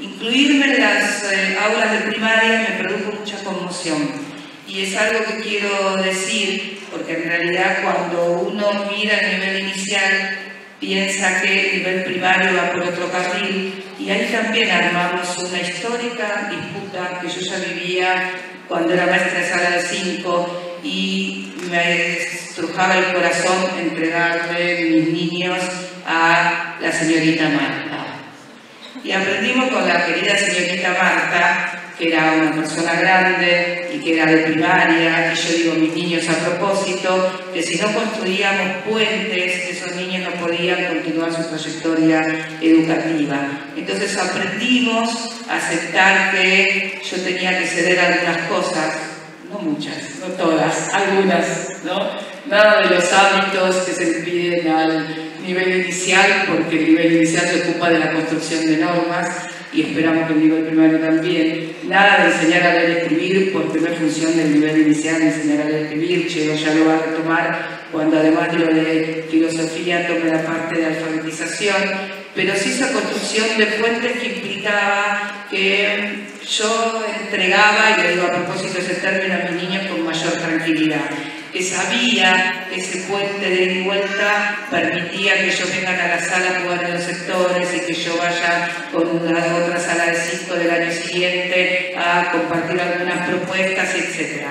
incluirme en las eh, aulas de primaria me produjo mucha conmoción. Y es algo que quiero decir, porque en realidad cuando uno mira el nivel inicial, piensa que el nivel primario va por otro carril, y ahí también armamos una histórica disputa que yo ya vivía cuando era maestra de sala de 5 y me estrujaba el corazón entregarle mis niños a la señorita Marta. Y aprendimos con la querida señorita Marta, que era una persona grande y que era de primaria, y yo digo mis niños a propósito, que si no construíamos puentes, esos niños no podían continuar su trayectoria educativa. Entonces aprendimos a aceptar que yo tenía que ceder algunas cosas, no muchas, no todas, algunas, ¿no? Nada de los hábitos que se piden al nivel inicial, porque el nivel inicial se ocupa de la construcción de normas y esperamos que el nivel primario también. Nada de enseñar a leer y escribir, porque no función del nivel inicial enseñar a leer y escribir, Chelo ya lo va a retomar cuando además de lo de filosofía tome la parte de alfabetización, pero sí esa construcción de fuentes que implicaba que yo entregaba, y le digo a propósito ese término a mis niños con mayor tranquilidad que sabía que ese puente de ida y vuelta permitía que ellos vengan a la sala a jugar en los sectores y que yo vaya con una otra sala de cinco del año siguiente a compartir algunas propuestas, etc.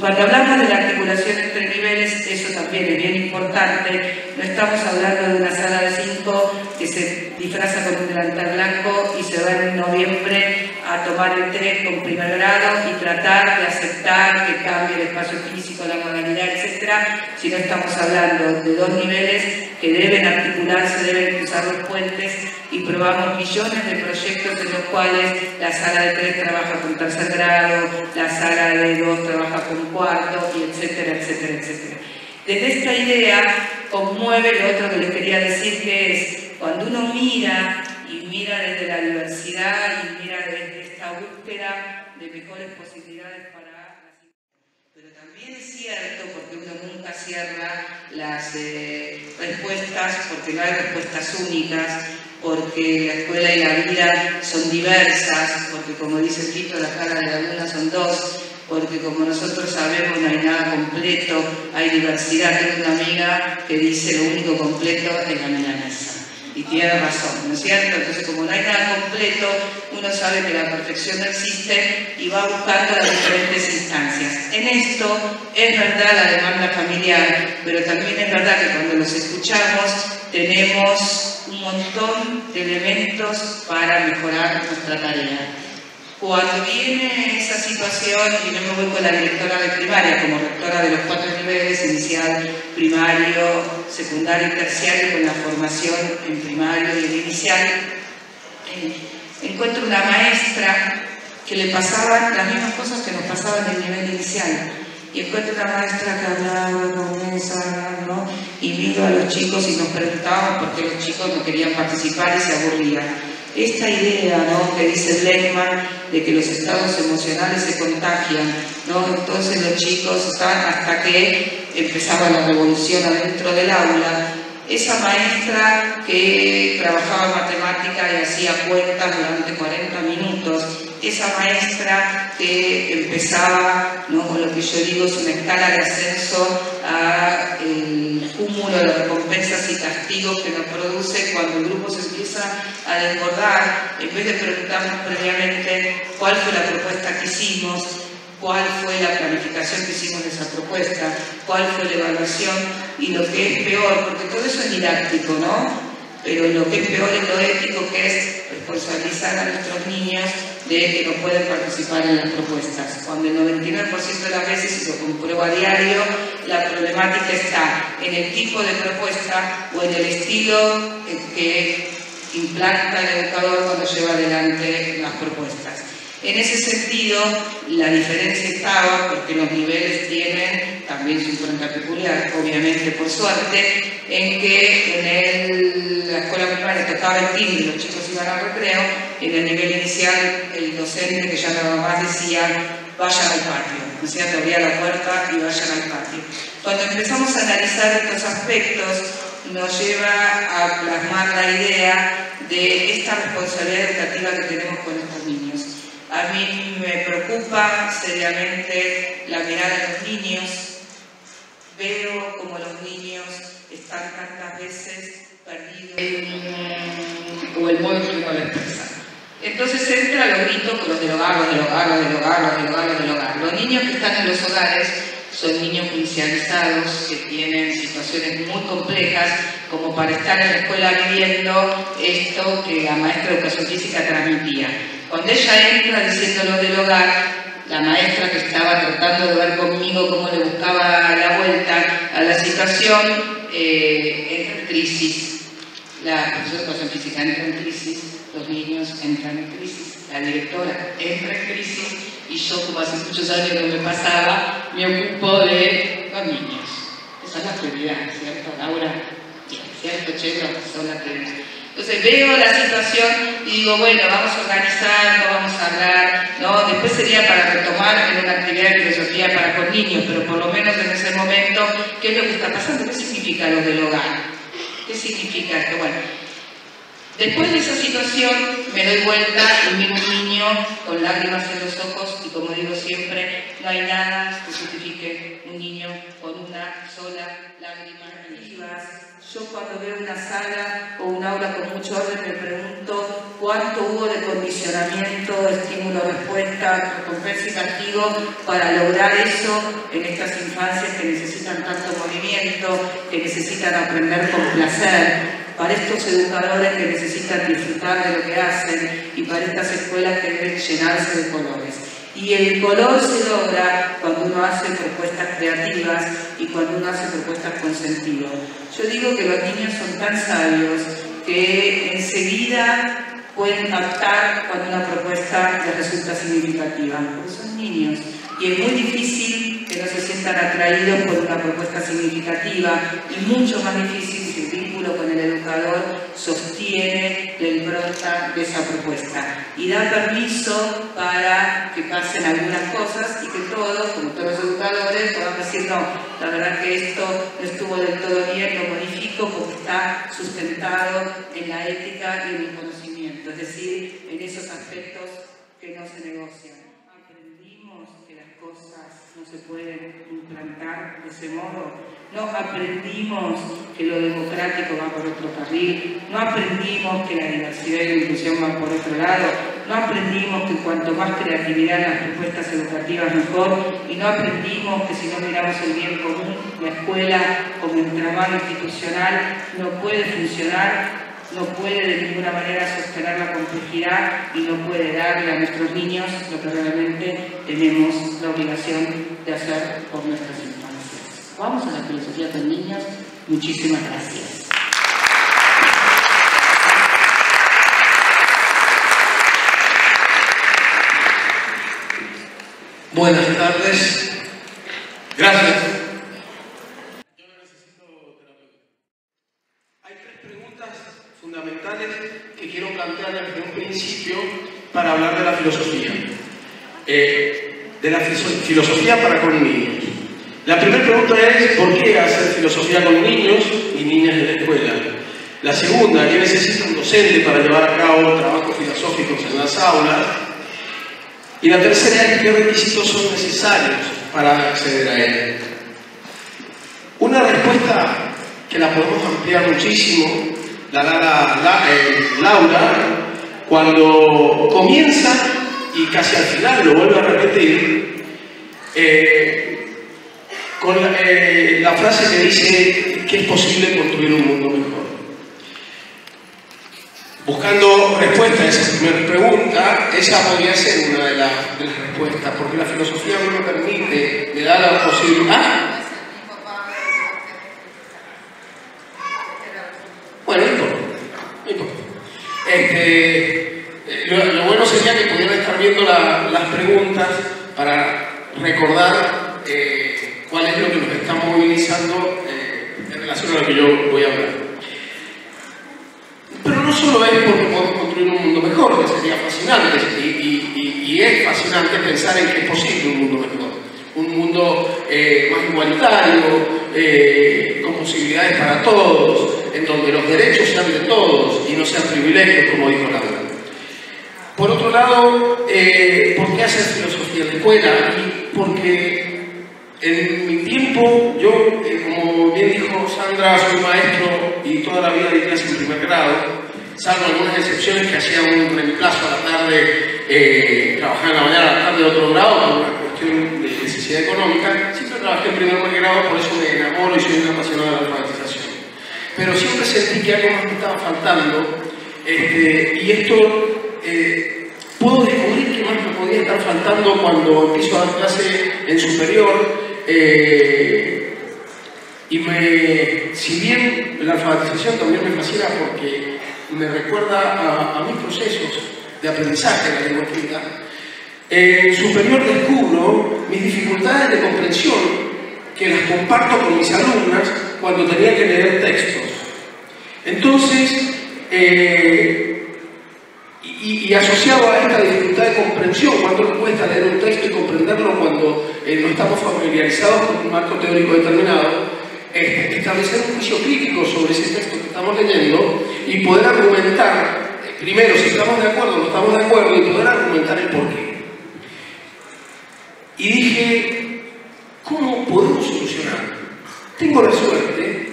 Cuando hablamos de la articulación entre niveles, eso también es bien importante. No estamos hablando de una sala de cinco que se disfraza con un delantal blanco y se va en noviembre a tomar el tren con primer grado y tratar de aceptar que cambie el espacio físico, la modalidad, etc. Si no estamos hablando de dos niveles que deben articularse, deben cruzar los puentes y probamos millones de proyectos en los cuales la sala de tres trabaja con tercer grado, la sala de dos trabaja con cuarto, y etcétera, etcétera, etcétera. Desde esta idea conmueve lo otro que les quería decir que es cuando uno mira y mira desde la diversidad y mira de mejores posibilidades para pero también es cierto, porque uno nunca cierra las eh, respuestas, porque no hay respuestas únicas, porque la escuela y la vida son diversas, porque como dice el título, la cara de la luna son dos, porque como nosotros sabemos no hay nada completo, hay diversidad. Tengo una amiga que dice lo único completo es la milanesa. Y tiene razón, ¿no es cierto? Entonces, como no hay nada completo, uno sabe que la perfección no existe y va buscando las diferentes instancias. En esto es verdad la demanda familiar, pero también es verdad que cuando los escuchamos tenemos un montón de elementos para mejorar nuestra tarea. Cuando viene esa situación, y yo me voy con la directora de primaria, como rectora de los cuatro niveles, inicial, primario, secundario y terciario, con la formación en primario y en inicial, eh, encuentro una maestra que le pasaban las mismas cosas que nos pasaban en el nivel inicial. Y encuentro una maestra que hablaba con esa, ¿no? Y miro a los chicos y nos preguntábamos por qué los chicos no querían participar y se aburrían esta idea ¿no? que dice Lehmann de que los estados emocionales se contagian, ¿no? entonces los chicos estaban hasta que empezaba la revolución adentro del aula, esa maestra que trabajaba matemática y hacía cuentas durante 40 minutos, esa maestra que empezaba, ¿no? con lo que yo digo es una escala de ascenso a cúmulo de recompensas y castigos que nos produce cuando el grupo se empieza a desbordar, en vez de preguntarnos previamente cuál fue la propuesta que hicimos, cuál fue la planificación que hicimos de esa propuesta, cuál fue la evaluación y lo que es peor, porque todo eso es didáctico, ¿no? Pero lo que es peor es lo ético, que es responsabilizar a nuestros niños de que no pueden participar en las propuestas. Cuando el 99% de las veces, y lo compruebo a diario, la problemática está en el tipo de propuesta o en el estilo que implanta el educador cuando lleva adelante las propuestas. En ese sentido, la diferencia estaba, porque los niveles tienen también su impronta peculiar, obviamente por suerte, en que en la escuela primaria tocaba el timbre y los chicos iban al recreo, en el nivel inicial el docente que ya no más decía, vayan al patio, o sea, te abría la puerta y vayan al patio. Cuando empezamos a analizar estos aspectos, nos lleva a plasmar la idea de esta responsabilidad educativa que tenemos con estos niños. A mí me preocupa seriamente la mirada de los niños. Veo como los niños están tantas veces perdidos o el modo que uno expresar. Entonces entra los gritos con los del hogar, del hogar, del hogar, del hogar, del hogar. Los niños que están en los hogares son niños judicializados que tienen situaciones muy complejas como para estar en la escuela viviendo esto que la maestra de educación física transmitía. Cuando ella entra diciéndolo del hogar, la maestra que estaba tratando de ver conmigo cómo le buscaba la vuelta a la situación, eh, entra en crisis. La profesora de física entra en crisis, los niños entran en crisis, la directora entra en crisis y yo, como hace muchos años no me pasaba, me ocupo de los niños. Esa es la prioridad, ¿cierto, Laura? ¿Cierto, Chelo? Son las prioridades. Entonces veo la situación y digo, bueno, vamos a organizar, vamos a hablar, ¿no? Después sería para retomar en una actividad de filosofía para con niños, pero por lo menos en ese momento, ¿qué es lo que está pasando? ¿Qué significa lo del hogar? ¿Qué significa esto? Bueno, Después de esa situación me doy vuelta y miro un niño con lágrimas en los ojos y como digo siempre, no hay nada que justifique un niño con una sola lágrima en Yo cuando veo una sala o un aula con mucho orden me pregunto cuánto hubo de condicionamiento, estímulo-respuesta, recompensa y castigo para lograr eso en estas infancias que necesitan tanto movimiento, que necesitan aprender con placer para estos educadores que necesitan disfrutar de lo que hacen y para estas escuelas que deben llenarse de colores. Y el color se logra cuando uno hace propuestas creativas y cuando uno hace propuestas con sentido. Yo digo que los niños son tan sabios que enseguida pueden captar cuando una propuesta les resulta significativa, porque son niños. Y es muy difícil que no se sientan atraídos por una propuesta significativa y mucho más difícil con el educador sostiene la impronta de esa propuesta y da permiso para que pasen algunas cosas y que todos, como todos los educadores, podamos decir, no, la verdad que esto no estuvo del todo bien, lo modifico porque está sustentado en la ética y en el conocimiento, es decir, en esos aspectos que no se negocian. Aprendimos que las cosas no se pueden implantar de ese modo no aprendimos que lo democrático va por otro carril, no aprendimos que la diversidad y la inclusión van por otro lado, no aprendimos que cuanto más creatividad en las propuestas educativas mejor, y no aprendimos que si no miramos el bien común, la escuela como entramado institucional no puede funcionar no puede de ninguna manera sostener la complejidad y no puede darle a nuestros niños lo que realmente tenemos la obligación de hacer por nuestras Vamos a la filosofía con niños. Muchísimas gracias. Buenas tardes. Gracias. Yo necesito terapeuta. Hay tres preguntas fundamentales que quiero plantear desde un principio para hablar de la filosofía. Eh, de la filosofía para con niños. La primera pregunta es, ¿por qué hacer filosofía con niños y niñas de la escuela? La segunda, ¿qué necesita un docente para llevar a cabo trabajos filosóficos en las aulas? Y la tercera es, ¿qué requisitos son necesarios para acceder a él? Una respuesta que la podemos ampliar muchísimo la da eh, Laura cuando comienza y casi al final lo vuelve a repetir. Eh, con eh, la, frase que dice que es posible construir un mundo mejor. Buscando respuesta a esa primera pregunta, esa podría ser una de, las respuestas, porque la filosofía no me permite, me da la posibilidad. Bueno, no importa, no importa. Este, lo, bueno sería que pudieran estar viendo las preguntas para recordar eh, cuál es lo que nos está movilizando eh, en relación a lo que yo voy a hablar. Pero no solo es porque podemos construir un mundo mejor, que sería fascinante, y, es fascinante pensar en que es posible un mundo mejor, un mundo eh, más igualitario, eh, con posibilidades para todos, en donde los derechos sean de todos y no sean privilegios, como dijo Laura. Por otro lado, eh, ¿por qué hacer filosofía la escuela? Porque en mi tiempo, yo, eh, como bien dijo Sandra, soy maestro y toda la vida di clases en primer grado, salvo algunas excepciones que hacía un reemplazo a la tarde, eh, trabajaba en la mañana a la tarde de otro grado, por una cuestión de necesidad económica, siempre trabajé en primer grado, por eso me enamoro y soy un apasionado de la alfabetización. Pero siempre sentí que algo más me estaba faltando, este, y esto eh, puedo descubrir que más me podía estar faltando cuando empiezo a dar clase en superior. Eh, y me, si bien la alfabetización también me fascina porque me recuerda a, mis procesos de aprendizaje de la lengua escrita, en superior descubro mis dificultades de comprensión que las comparto con mis alumnas cuando tenía que leer textos. Entonces, eh, y, asociado a esta dificultad comprensión, cuando nos cuesta leer un texto y comprenderlo cuando eh, no estamos familiarizados con un marco teórico determinado, establecer un juicio crítico sobre ese texto que estamos leyendo y poder argumentar, eh, primero, si estamos de acuerdo o no estamos de acuerdo, y poder argumentar el porqué. Y dije, ¿cómo podemos solucionar? Tengo la suerte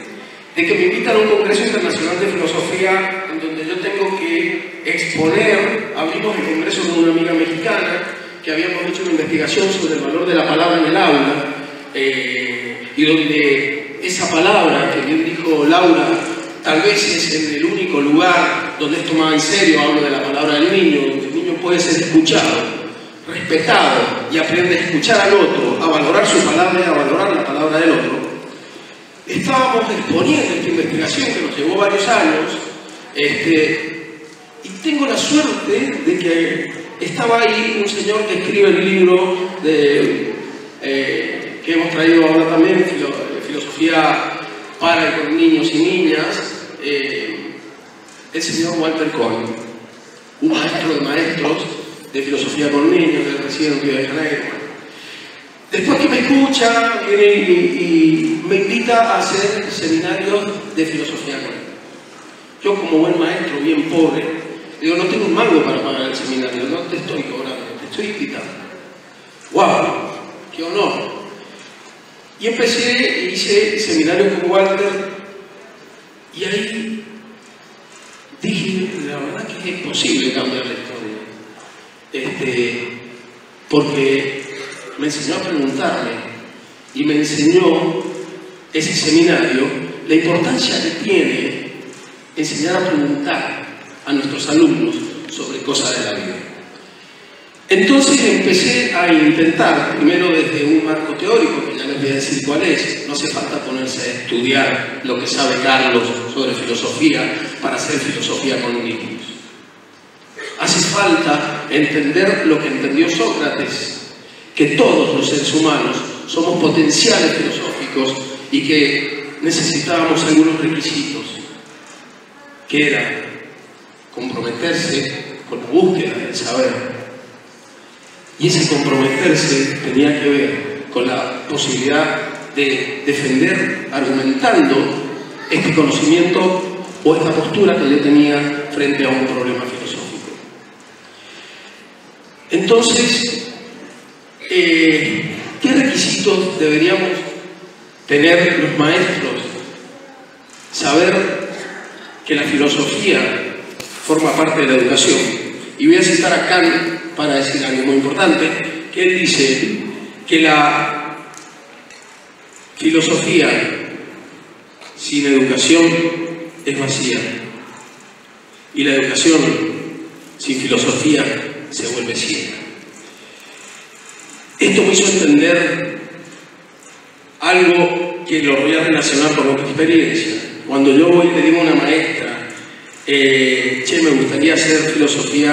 de que me invitan a un Congreso Internacional de Filosofía donde yo tengo que exponer, abrimos el Congreso con una amiga mexicana que habíamos hecho una investigación sobre el valor de la palabra en el aula eh, y donde esa palabra que bien dijo Laura tal vez es el único lugar donde es tomada en serio, hablo de la palabra del niño, donde el niño puede ser escuchado, respetado y aprende a escuchar al otro, a valorar su palabra y a valorar la palabra del otro. Estábamos exponiendo esta investigación que nos llevó varios años, este, y tengo la suerte de que estaba ahí un señor que escribe el libro eh, que hemos traído ahora también, Filosofía para con niños y niñas, eh, el señor Walter Cohen, un maestro de maestros de filosofía con niños, del recién Río de Janeiro. Después que me escucha, viene y, me invita a hacer seminarios de filosofía con él. Yo como buen maestro, bien pobre, digo, no tengo un mango para pagar el seminario, no te estoy cobrando, te estoy invitando. ¡Wow! ¡Qué honor! Y empecé, hice seminario con Walter, y ahí dije, la verdad que es posible cambiar la historia. Este, porque me enseñó a preguntarme y me enseñó ese seminario la importancia que tiene enseñar a preguntar a nuestros alumnos sobre cosas de la vida. Entonces empecé a intentar, primero desde un marco teórico, que ya les voy a decir cuál es, no hace falta ponerse a estudiar lo que sabe Carlos sobre filosofía para hacer filosofía con niños. Hace falta entender lo que entendió Sócrates que todos los seres humanos somos potenciales filosóficos y que necesitábamos algunos requisitos, que era comprometerse con la búsqueda del saber. Y ese comprometerse tenía que ver con la posibilidad de defender argumentando este conocimiento o esta postura que yo tenía frente a un problema filosófico. Entonces, eh, ¿qué requisitos deberíamos tener los maestros? Saber que la filosofía forma parte de la educación. Y voy a citar a Kant para decir algo muy importante, que él dice que la filosofía sin educación es vacía y la educación sin filosofía se vuelve ciega. Esto me hizo entender algo que lo voy a relacionar con otra experiencia. Cuando yo voy le digo a una maestra, eh, che, me gustaría hacer filosofía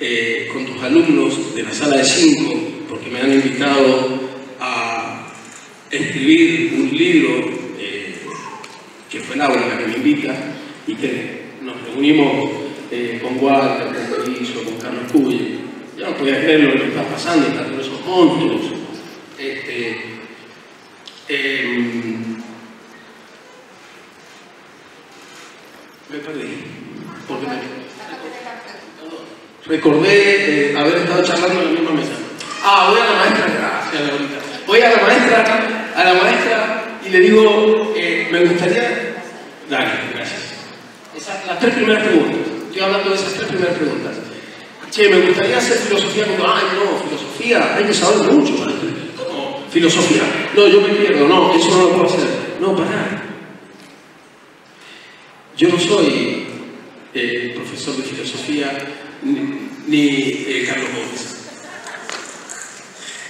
eh, con tus alumnos de la sala de cinco, porque me han invitado a escribir un libro, eh, que fue Laura la que me invita, y que nos reunimos con Walter, con Berizo, con Carlos Cuye, yo no podía creer lo que está pasando, están todos esos monstruos. Este, Porque me... Recordé haber estado charlando en la misma mesa. Ah, voy a la maestra, gracias, Laurita. Voy a la maestra, a la maestra y le digo, eh, me gustaría. Dale, gracias. Las tres primeras preguntas. Estoy hablando de esas tres primeras preguntas. Che, me gustaría hacer filosofía como, ay, no, filosofía, hay que saber mucho. ¿Cómo? Filosofía. No, yo me pierdo, no, eso no lo puedo hacer. No, pará. Yo no soy eh, profesor de filosofía ni, ni eh, Carlos Gómez.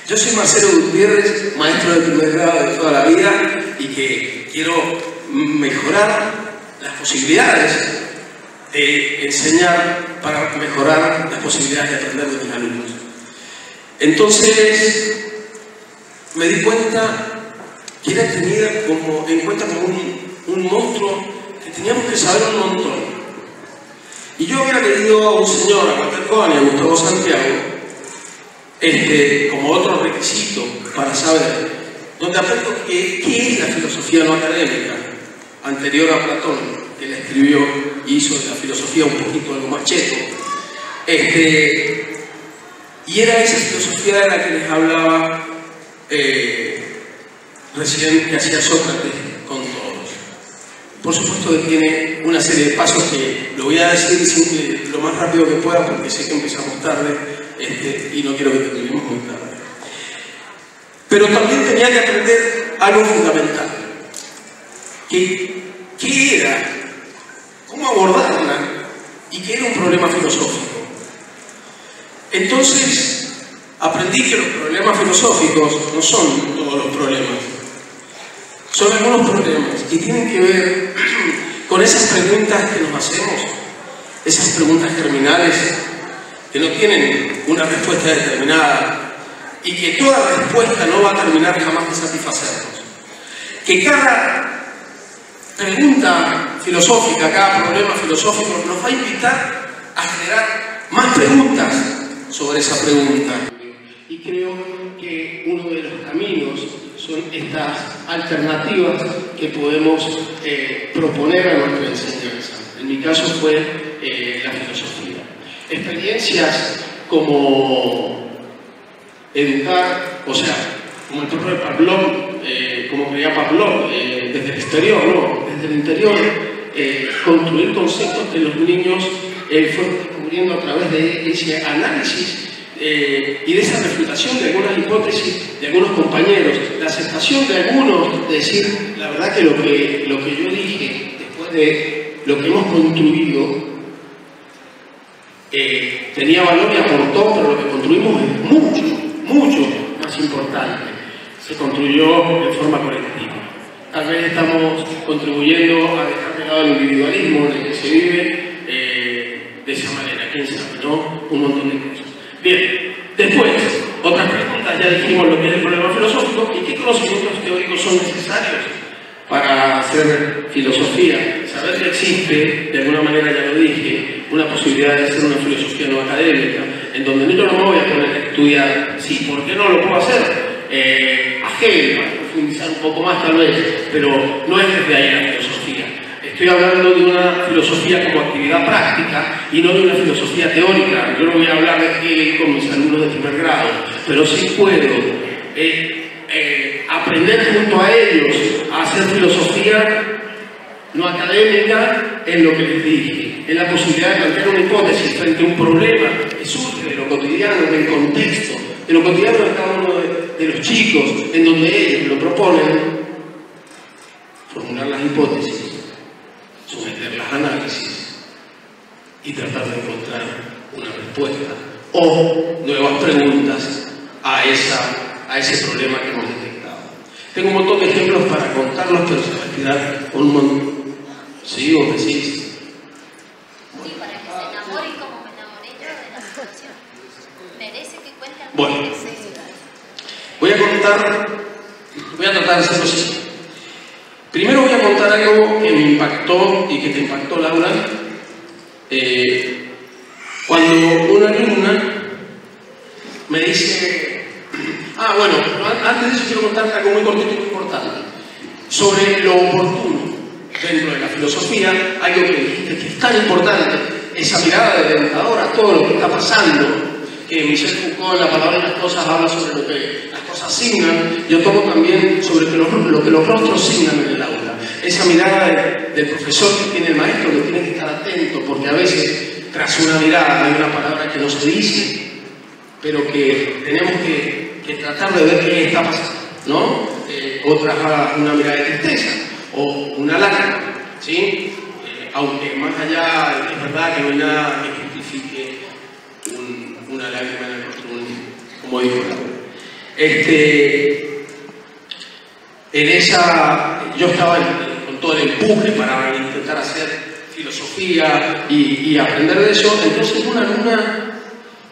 Yo soy Marcelo Gutiérrez, maestro de primer grado de toda la vida y que quiero mejorar las posibilidades de enseñar para mejorar las posibilidades de aprender de mis alumnos. Entonces, me di cuenta que era tenida como, en cuenta como un, un monstruo que teníamos que saber un montón. Y yo hubiera pedido a un señor, a Cohen y a Gustavo Santiago, este, como otro requisito para saber, donde aprendo qué, qué es la filosofía no académica, anterior a Platón, que la escribió y hizo de la filosofía un poquito algo más. Este, y era esa filosofía de la que les hablaba eh, recién que hacía Sócrates. Por supuesto que tiene una serie de pasos que lo voy a decir lo más rápido que pueda porque sé que empezamos tarde este, y no quiero que terminemos muy tarde. Pero también tenía que aprender algo fundamental. ¿Qué, qué era? ¿Cómo abordarla? Y qué era un problema filosófico. Entonces, aprendí que los problemas filosóficos no son todos los problemas. Son algunos problemas y tienen que ver con esas preguntas que nos hacemos, esas preguntas terminales que no tienen una respuesta determinada y que toda respuesta no va a terminar jamás de satisfacernos. Que cada pregunta filosófica, cada problema filosófico nos va a invitar a generar más preguntas sobre esa pregunta. Y creo que uno de los caminos son estas alternativas que podemos eh, proponer a nuestra enseñanza. En mi caso fue eh, la filosofía. Experiencias como educar, o sea, como el propio Pavlov, eh, como creía Pavlov, desde el exterior, no, desde el interior, construir conceptos que los niños fueron descubriendo a través de ese análisis eh, y de esa refutación de algunas hipótesis de algunos compañeros, la aceptación de algunos, de decir, la verdad que lo que, lo que yo dije, después de lo que hemos construido, eh, tenía valor y aportó, pero lo que construimos es mucho, mucho más importante. Se construyó de forma colectiva. Tal vez estamos contribuyendo a dejar de lado el individualismo en el que se vive eh, de esa manera, quién sabe, ¿no? Un montón de cosas. Bien, después, otras preguntas, ya dijimos lo que es el problema filosófico y qué conocimientos teóricos son necesarios para hacer filosofía. Saber que existe, de alguna manera ya lo dije, una posibilidad de hacer una filosofía no académica, en donde yo no me voy a poner a estudiar, sí, ¿por qué no lo puedo hacer? Eh, ajeno, para profundizar un poco más tal vez, pero no es desde ahí la filosofía. Estoy hablando de una filosofía como actividad práctica y no de una filosofía teórica. Yo no voy a hablar Hegel con mis alumnos de primer grado, pero sí puedo eh, eh, aprender junto a ellos a hacer filosofía no académica en lo que les dije, en la posibilidad de plantear una hipótesis frente a un problema que surge de lo cotidiano, del contexto, de lo cotidiano de cada uno de, de los chicos, en donde ellos lo proponen, formular las hipótesis someter las análisis y tratar de encontrar una respuesta o nuevas preguntas a, esa, a ese problema que hemos detectado. Tengo un montón de ejemplos para contarlos, pero se va a quedar un montón. ¿Sí o decís? Sí, para que se enamore como me enamoré yo de la situación. Merece que cuenten Bueno. Voy a contar, voy a tratar de hacerlo así. Primero voy a contar algo que me impactó y que te impactó, Laura. Eh, cuando una alumna me dice, ah, bueno, antes de eso quiero contar algo muy cortito y muy importante, sobre lo oportuno dentro de la filosofía. algo que dijiste es tan importante, esa mirada de a todo lo que está pasando, que Michel Foucault en la palabra de las cosas habla sobre lo que cosas signan, yo tomo también sobre lo, que los rostros signan en el aula. Esa mirada de- del profesor que tiene el maestro, que tiene que estar atento, porque a veces tras una mirada hay una palabra que no se dice, pero que tenemos que, tratar de ver qué está pasando, ¿no? Eh, otra una mirada de tristeza o una lágrima, ¿sí? Eh, aunque más allá es verdad que no hay nada que justifique un- una lágrima en el rostro como dijo Laura. Este, en esa, yo estaba con todo el empuje para intentar hacer filosofía y, aprender de eso, entonces una alumna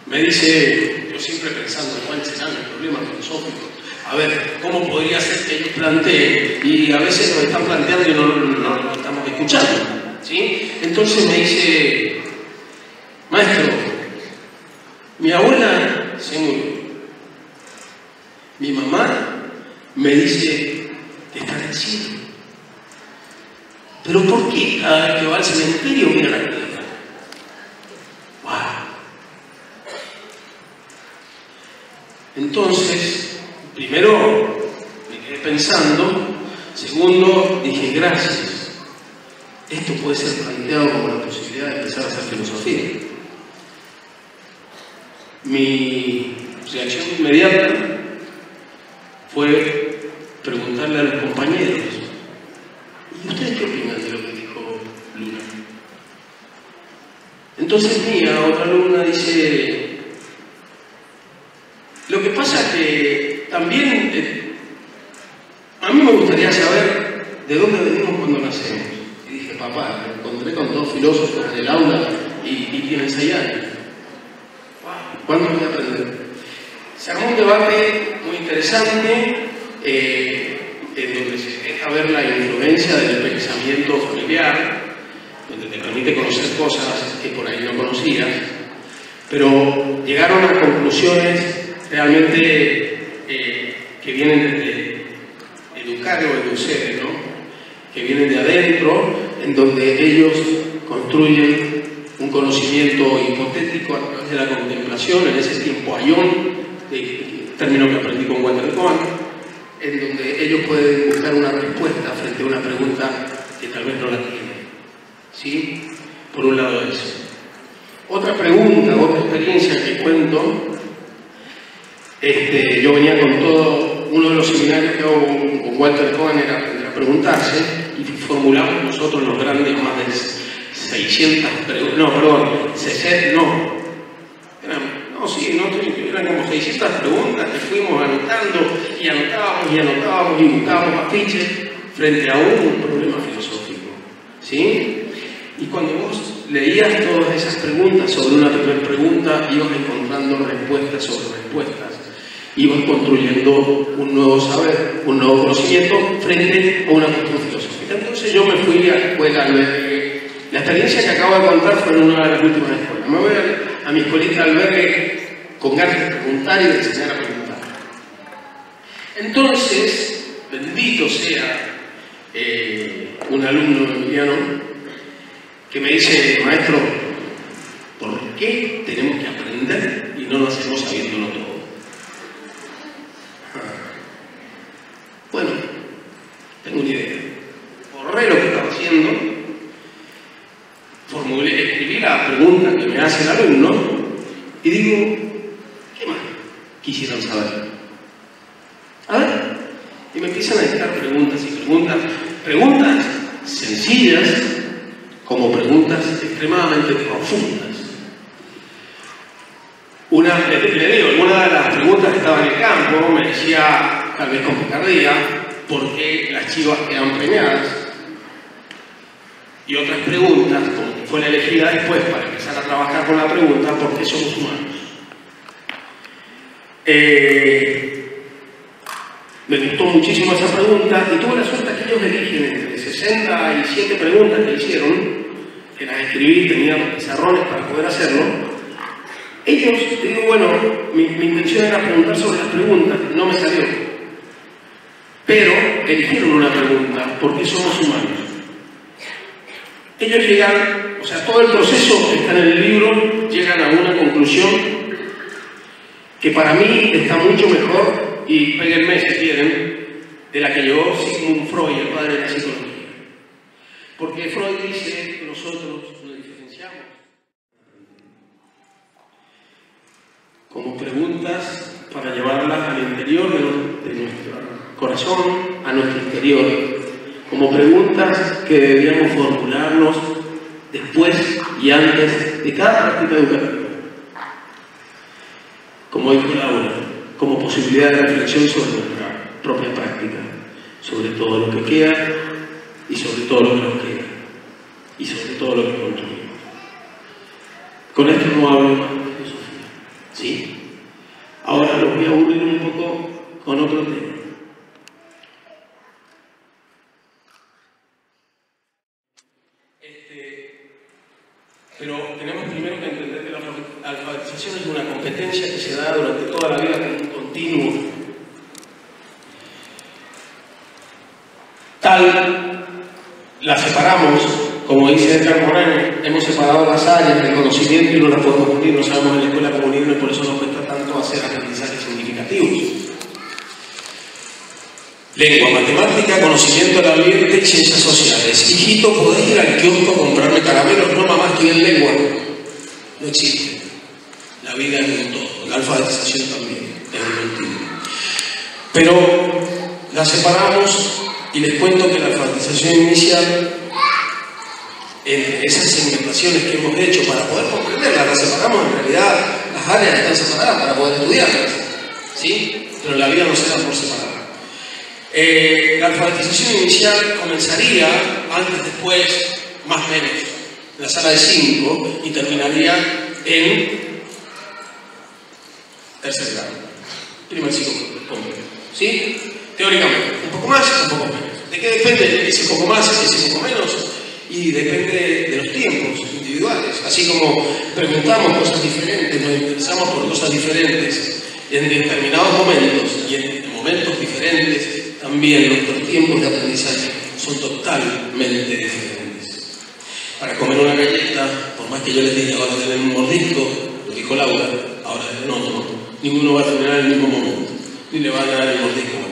me dice, yo siempre pensando cuáles serán los problemas filosóficos, a ver, ¿cómo podría ser que ellos planteen? Y a veces nos están planteando y no, no- no lo estamos escuchando, ¿sí? Entonces me dice, maestro, mi abuela se murió, mi mamá me dice que está en pero ¿por qué cada vez que va al cementerio mira la? ¡Wow! Entonces, primero me quedé pensando, segundo dije gracias. Esto puede ser planteado como la posibilidad de empezar a hacer filosofía. Mi reacción inmediata fue preguntarle a los compañeros, ¿y ustedes qué opinan de lo que dijo Luna? Entonces Mía, otra alumna, dice, lo que pasa es que también eh, a mí me gustaría saber de dónde venimos cuando nacemos. Y dije, papá, me encontré con dos filósofos en el aula y, y tienen ¿Cuánto voy a aprender? Se armó un debate muy interesante eh, en donde se deja ver la influencia del pensamiento familiar, donde te conocer cosas que por ahí no conocías, pero llegaron a conclusiones realmente eh, que vienen desde educar o educer, ¿no? que vienen de adentro, en donde ellos construyen un conocimiento hipotético a través de la contemplación, en ese tiempo ayón, término que aprendí con Walter Cohen, en donde ellos pueden buscar una respuesta frente a una pregunta que tal vez no la tienen. ¿Sí? Por un lado eso. Otra pregunta, otra experiencia que cuento, este, yo venía con todo, uno de los seminarios que hago con, Walter Cohen era aprender a preguntarse y formulamos nosotros los grandes más de 600 preguntas, no, perdón, 60, no, eran, no, sí, no, eran como 600 preguntas que fuimos anotando y anotábamos y anotábamos y buscábamos afiches frente a un problema filosófico, ¿sí? Y cuando vos leías todas esas preguntas sobre una primera pregunta, ibas encontrando respuestas sobre respuestas. Ibas construyendo un nuevo saber, un nuevo conocimiento frente a una cuestión filosófica. Entonces yo me fui a la escuela albergue. La experiencia que acabo de contar fue en una de las últimas escuelas. Me voy a, mi escuelita albergue con ganas de preguntar y de enseñar a preguntar. Entonces, bendito sea eh, un alumno emiliano que me dice, maestro, ¿por qué tenemos que aprender y no lo hacemos todo? Bueno, tengo una idea. Borré lo que estaba haciendo, formulé, escribí la pregunta que me hace el alumno y digo, ¿qué más quisieran saber? A ver, y me empiezan a dictar preguntas y preguntas, preguntas sencillas como preguntas extremadamente profundas. Una, le, le digo, alguna de las preguntas que estaba en el campo me decía, tal vez con picardía, ¿por qué las chivas quedan preñadas? Y otras preguntas, como que fue la elegida después para empezar a trabajar con la pregunta, ¿por qué somos humanos? Eh, me gustó muchísimo esa pregunta y tuve la eligen entre 67 preguntas que hicieron, que las escribí, tenía pizarrones para poder hacerlo. Ellos, digo, bueno, mi, mi intención era preguntar sobre las preguntas, no me salió. Pero eligieron una pregunta, ¿por qué somos humanos? Ellos llegan, o sea, todo el proceso que está en el libro, llegan a una conclusión que para mí está mucho mejor, y péguenme si quieren, de la que llegó Sigmund Freud, el padre de la psicología. Porque Freud dice que nosotros nos diferenciamos como preguntas para llevarlas al interior de, nuestro corazón, a nuestro interior, como preguntas que deberíamos formularnos después y antes de cada práctica educativa. Como dijo Laura, como posibilidad de reflexión sobre propia práctica, sobre todo lo que queda y sobre todo lo que nos queda, y sobre todo lo que construimos. Con esto no hablo más de filosofía, ¿sí? Ahora los voy a aburrir un poco con otro tema. Este, pero tenemos primero que entender que la alfabetización es una competencia que se da durante toda la vida continuo. Tal la separamos, como dice Edgar Morin, hemos separado las áreas del conocimiento y no las podemos unir, no sabemos en la escuela cómo unirnos y por eso nos cuesta tanto hacer aprendizajes significativos. Lengua, matemática, conocimiento del ambiente, ciencias sociales. Hijito, ¿podés ir al kiosco a comprarme caramelos? No, mamá, estoy en lengua. No existe. La vida es un todo. La alfabetización también es un continuo. Pero la separamos y les cuento que la alfabetización inicial, en esas segmentaciones que hemos hecho para poder comprenderla, las separamos en realidad, las áreas están separadas para poder estudiarlas. ¿Sí? Pero la vida no se da por separada. Eh, la alfabetización inicial comenzaría antes, después, más o menos, en la sala de 5 y terminaría en tercer grado, primer ciclo completo. ¿Sí? Teóricamente, un poco más, un poco menos. ¿De qué depende ese poco más, ese poco menos? Y depende de los tiempos individuales. Así como preguntamos cosas diferentes, nos interesamos por cosas diferentes en determinados momentos y en momentos diferentes también nuestros tiempos de aprendizaje son totalmente diferentes. Para comer una galleta, por más que yo les diga ahora tener un mordisco, lo dijo Laura, ahora no, no, ninguno va a terminar el mismo momento, ni le va a dar el mordisco.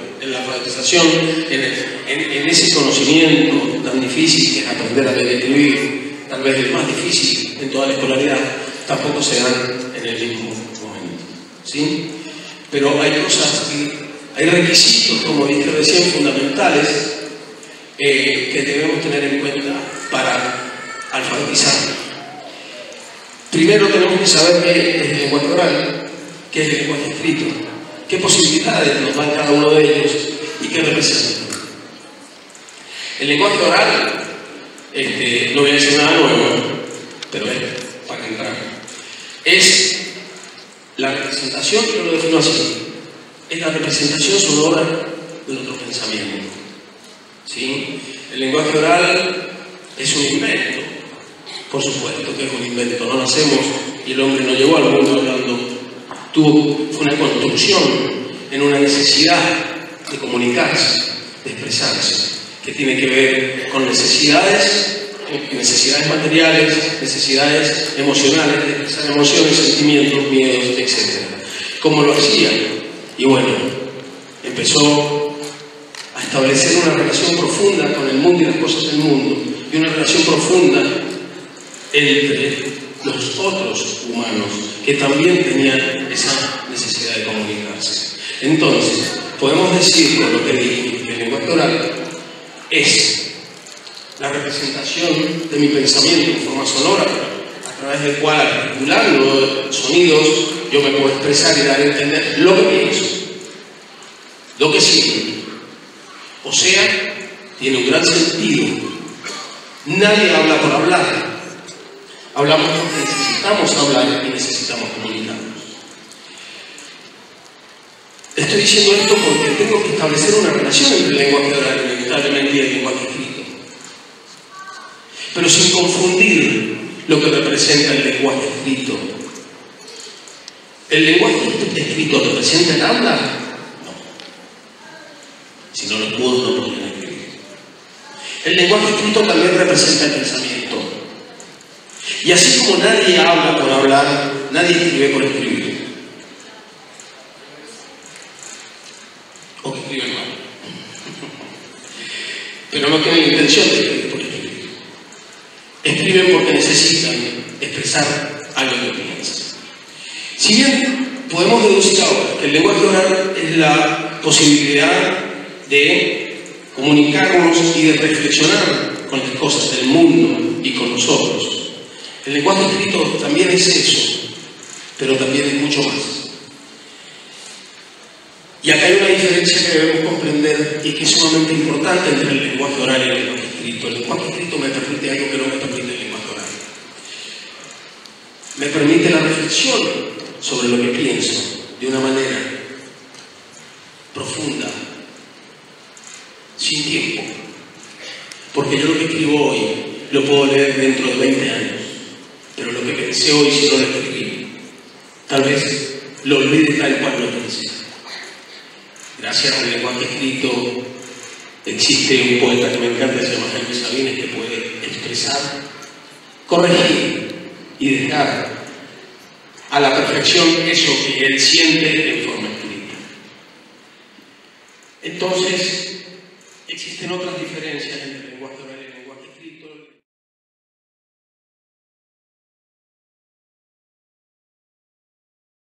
Alfabetización, en, ese conocimiento tan difícil que es aprender a leer y escribir, tal vez el más difícil en toda la escolaridad, tampoco se dan en el mismo momento. ¿sí? Pero hay cosas hay requisitos, como dije recién, fundamentales eh, que debemos tener en cuenta para alfabetizar. Primero tenemos que saber qué es el lenguaje oral, qué es el lenguaje escrito, qué posibilidades nos dan cada uno de ellos y qué representan. El lenguaje oral, este, no voy a decir nada nuevo, pero es para que entrar, es la representación, yo lo defino así, es la representación sonora de nuestro pensamiento. ¿Sí? El lenguaje oral es un invento, por supuesto que es un invento, no nacemos y el hombre no llegó al mundo hablando, tuvo, una construcción en una necesidad de comunicarse, de expresarse, que tiene que ver con necesidades necesidades materiales, necesidades emocionales, de expresar emociones, sentimientos, miedos, etc. Como lo hacía y bueno, empezó a establecer una relación profunda con el mundo y las cosas del mundo, y una relación profunda entre los otros humanos que también tenían esa necesidad de comunicarse. Entonces, podemos decir con lo que dije, que el lenguaje oral es la representación de mi pensamiento en forma sonora, a través del cual, articulando sonidos, yo me puedo expresar y dar a entender lo que pienso, lo que siento. O sea, tiene un gran sentido. Nadie habla por hablar. Hablamos porque necesitamos hablar y necesitamos comunicarnos. Estoy diciendo esto porque tengo que establecer una relación entre el lenguaje oral y el lenguaje escrito. Pero sin confundir lo que representa el lenguaje escrito ¿El lenguaje escrito representa el habla? No. Si no, los mudos no podrían escribir. El lenguaje escrito también representa el pensamiento. Y así como nadie habla por hablar, nadie escribe por escribir. O que escriben mal. Pero escribir. Escriben porque necesitan expresar algo que piensan. Si bien podemos deducir ahora que el lenguaje oral es la posibilidad de comunicarnos y de reflexionar con las cosas del mundo y con nosotros, el lenguaje escrito también es eso, pero también es mucho más. Y acá hay una diferencia que debemos comprender y que es sumamente importante entre el lenguaje oral y el lenguaje escrito. El lenguaje escrito me permite algo que no me permite el lenguaje oral. Me permite la reflexión sobre lo que pienso de una manera profunda, sin tiempo. Porque yo lo que escribo hoy lo puedo leer dentro de 20 años pero lo que pensé hoy si no lo escribí, tal vez lo olvide tal cual lo pensé. Gracias al lenguaje escrito existe un poeta que me encanta, se llama Jaime Sabines, que puede expresar, corregir y dejar a la perfección eso que él siente en forma escrita. Entonces, existen otras diferencias entre